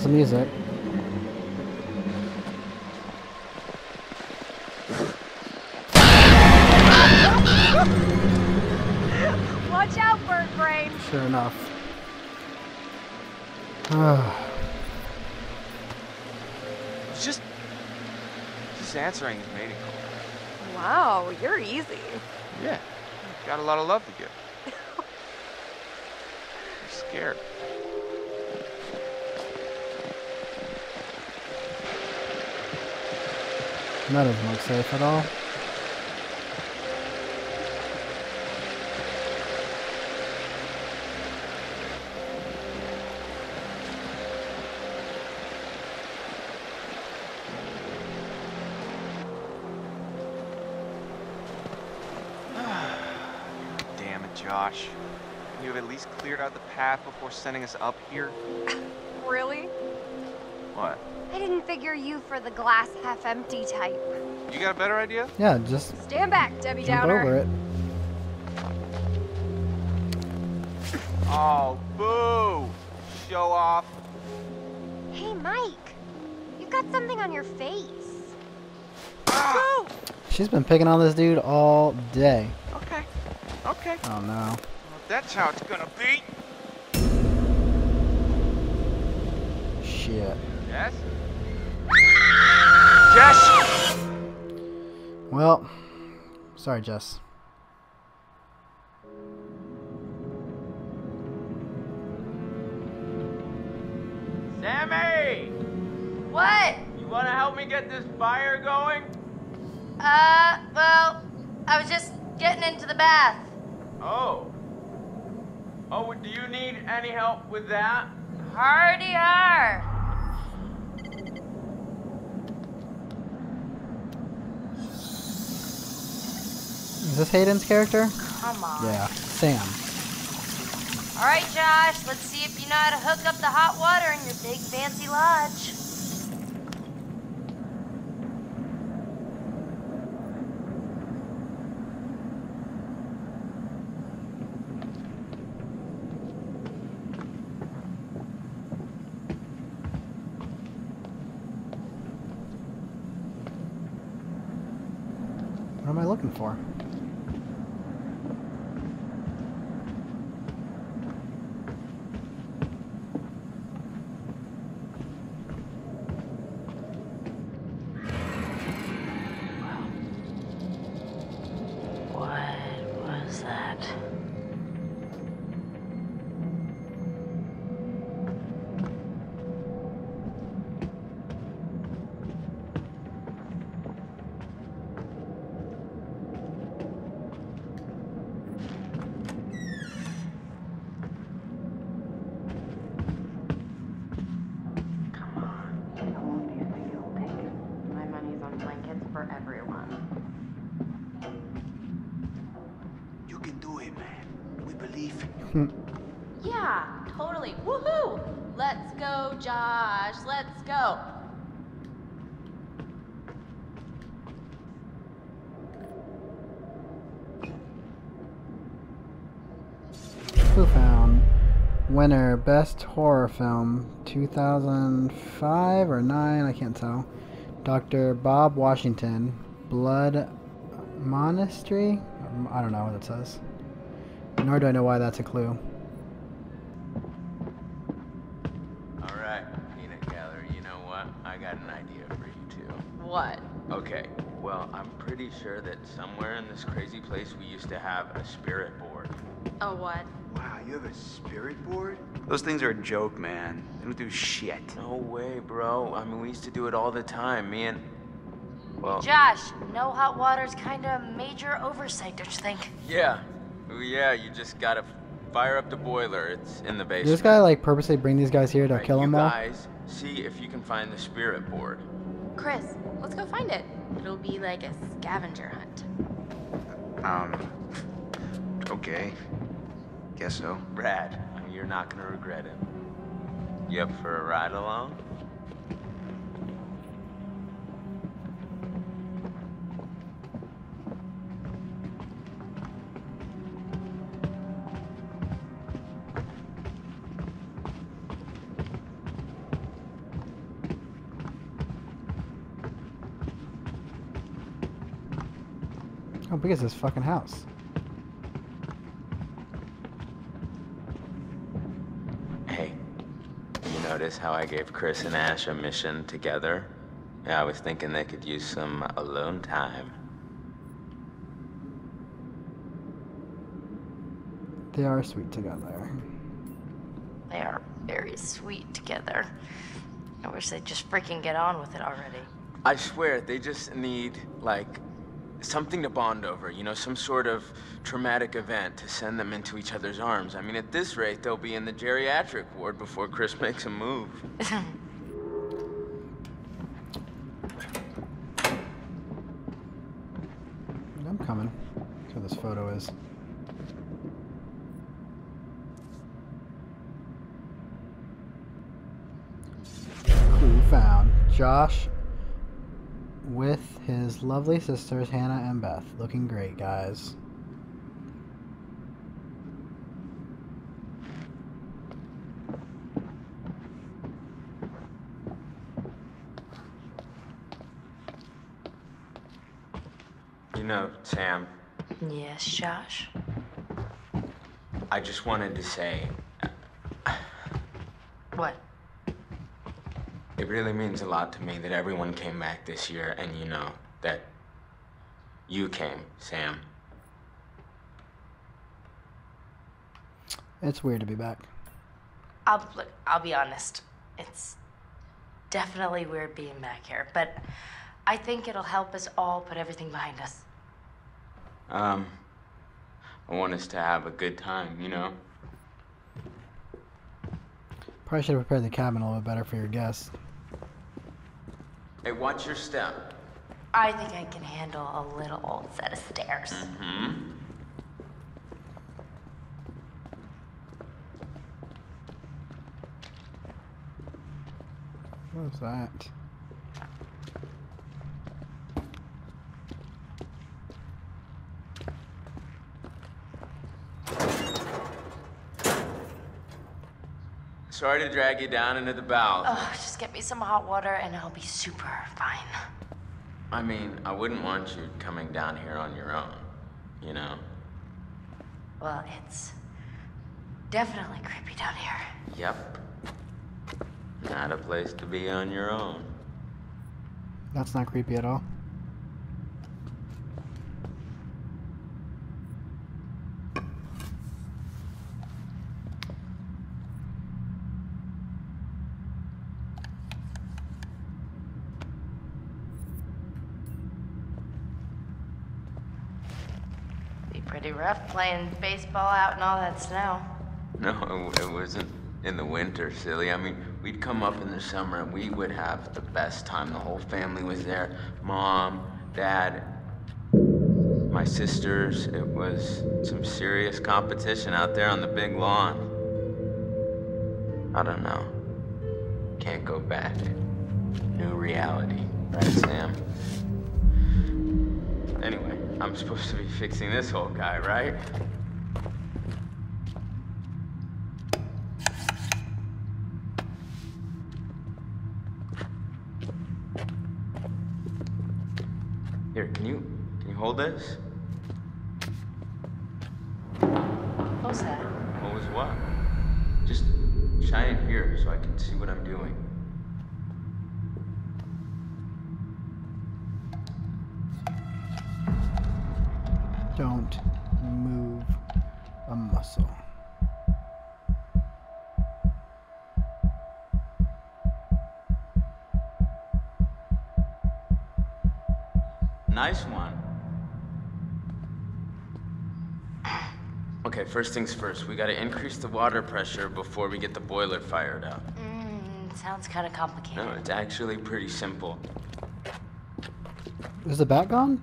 comes the music. Watch out, bird brain. Sure enough. Ah, It's just. Just answering his mating call. Wow, you're easy. Yeah. Got a lot of love to give. I'm scared. That doesn't look safe at all. Damn it, Josh. Can you have at least cleared out the path before sending us up here? Really? What? I didn't figure you for the glass half empty type. You got a better idea? Yeah, just Stand back, Debbie jump Downer. over it. Oh, boo! Show off. Hey, Mike. You've got something on your face. Ah! She's been picking on this dude all day. Okay. Okay. Oh no. Well, that's how it's gonna be. Shit. Yes? Well, sorry, Jess. Sammy! What? You wanna help me get this fire going? Uh, well, I was just getting into the bath. Oh. Oh, do you need any help with that? Hardy are. Is this Hayden's character? Come on. Yeah, Sam. All right, Josh, let's see if you know how to hook up the hot water in your big fancy lodge. What am I looking for? For everyone. You can do it, man. We believe in you. Hmm. Yeah, totally. Woohoo! Let's go, Josh. Let's go. Who found winner best horror film 2005 or 9 I can't tell Dr. Bob Washington Blood Monastery I don't know what it says nor do I know why that's a clue All right, peanut gallery. You know what? I got an idea for you two. What? Okay. Well, I'm pretty sure that somewhere in this crazy place we used to have a spirit board. A what? Wow, you have a spirit board? Those things are a joke, man. They don't do shit. No way, bro. I mean, we used to do it all the time. Me and well, Josh, no hot water's kind of a major oversight, don't you think? yeah, Oh, yeah. You just gotta fire up the boiler. It's in the did basement. this guy like purposely bring these guys here to Right, kill them all guys see if you can find the spirit board. Chris, let's go find it. It'll be like a scavenger hunt. Um, okay. Guess so. Brad, you're not gonna regret it. You up for a ride along? How big is this fucking house? Notice how I gave Chris and Ash a mission together? Yeah, I was thinking they could use some alone time. They are sweet together. They are very sweet together. I wish they'd just freaking get on with it already. I swear, they just need, like, something to bond over, you know, some sort of traumatic event to send them into each other's arms. I mean, at this rate, they'll be in the geriatric ward before Chris makes a move. I'm coming. That's what this photo is. Clue found. Josh with his lovely sisters Hannah and Beth. Looking great, guys. You know, Sam, yes, Josh. I just wanted to say, uh, What? It really means a lot to me that everyone came back this year, and you know, that you came, Sam. It's weird to be back. I'll look. I'll be honest. It's definitely weird being back here, but I think it'll help us all put everything behind us. Um, I want us to have a good time, you know? Probably should have prepared the cabin a little bit better for your guests. Hey, watch your step. I think I can handle a little old set of stairs. Mm -hmm. What was that? Sorry to drag you down into the bowels. Oh, just get me some hot water and I'll be super fine. I mean, I wouldn't want you coming down here on your own, you know? Well, it's definitely creepy down here. Yep. Not a place to be on your own. That's not creepy at all. Be pretty rough playing baseball out in all that snow. No, it, it wasn't in the winter, silly. I mean, we'd come up in the summer and we would have the best time. The whole family was there. Mom, dad, my sisters. It was some serious competition out there on the big lawn. I don't know. Can't go back. New reality. Right, Sam? I'm supposed to be fixing this whole guy, right? Here, can you can you hold this? What was that? What was what? Just shine it here so I can see what I'm doing. Don't move a muscle. Nice one. Okay, first things first. We gotta increase the water pressure before we get the boiler fired up. Mm, sounds kind of complicated. No, it's actually pretty simple. Is the bat gone?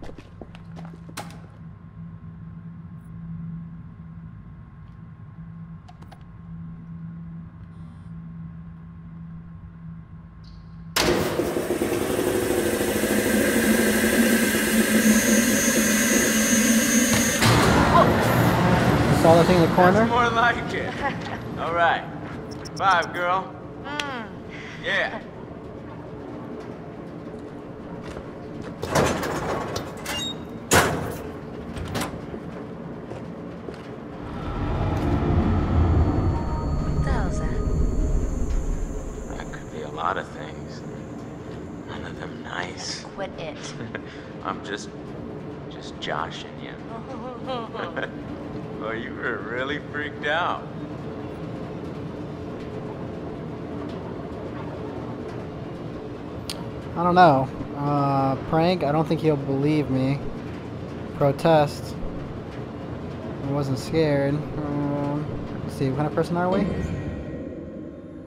You saw that thing in the corner? That's more like it. All right. Five, girl. Hmm. Yeah. boys. None of them nice. Quit it. I'm just, just joshing you. Well, really freaked out. I don't know. Uh, prank. I don't think he'll believe me. Protest. I wasn't scared. Um, let's see. What kind of person are we?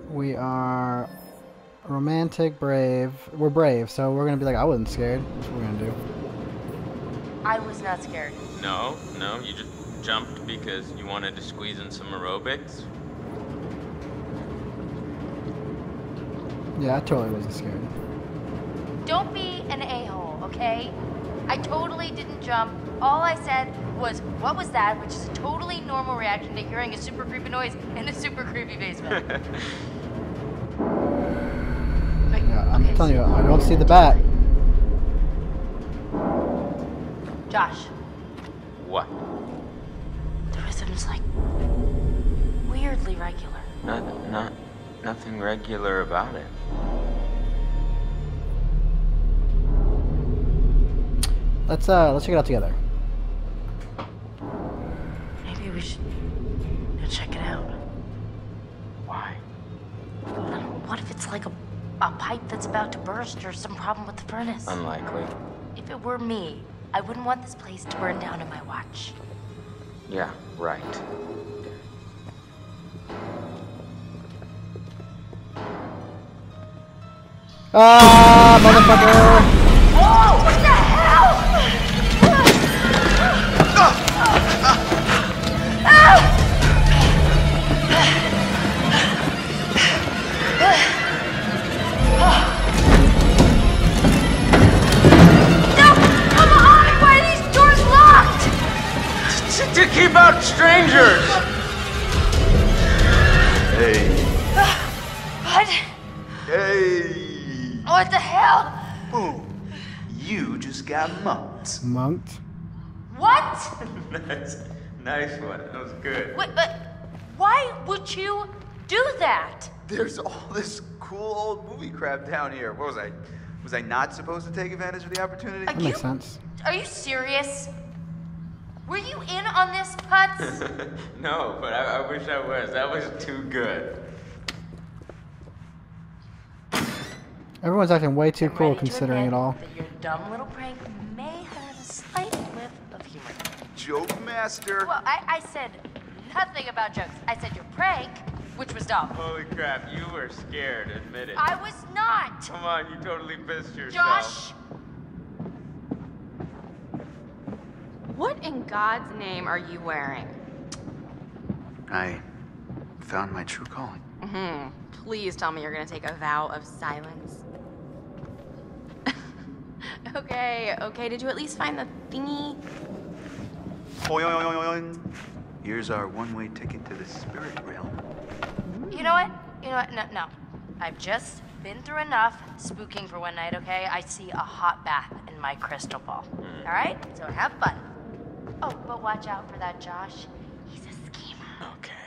We are romantic, brave. We're brave, so we're gonna be like, I wasn't scared. That's what we're gonna do. I was not scared. No, no, you just jumped because you wanted to squeeze in some aerobics. Yeah, I totally wasn't scared. Don't be an a-hole, okay? I totally didn't jump. All I said was, what was that? Which is a totally normal reaction to hearing a super creepy noise in a super creepy basement. Wait, Yeah, I'm okay, telling you, I don't see the bat. Josh, What? The rhythm's like weirdly regular. Not, not, nothing regular about it. Let's uh, let's check it out together. Maybe we should go check it out. Why? What if it's like a, a pipe that's about to burst or some problem with the furnace? Unlikely. if it were me, I wouldn't want this place to burn down in my watch. Yeah, right. Ah, motherfucker! Mugged. Monked. What? nice, nice one. That was good. Wait, but why would you do that? There's all this cool old movie crap down here. What was I? Was I not supposed to take advantage of the opportunity? Are That you, makes sense. Are you serious? Were you in on this, Putz? no, but I, I wish I was. That was too good. Everyone's acting way too I'm cool ready to considering it all. That your dumb little prank may have a slight whiff of humor. Joke master. Well, I, I said nothing about jokes. I said your prank, which was dumb. Holy crap, you were scared. Admit it. I was not. Come on, you totally pissed yourself. Josh. What in God's name are you wearing? I found my true calling. Hmm. Please tell me you're gonna take a vow of silence. okay, okay. Did you at least find the thingy? Boing. Here's our one-way ticket to the spirit realm. You know what? You know what? No, no. I've just been through enough spooking for one night, okay? I see a hot bath in my crystal ball. All right? So have fun. Oh, but watch out for that Josh. He's a schemer. Okay.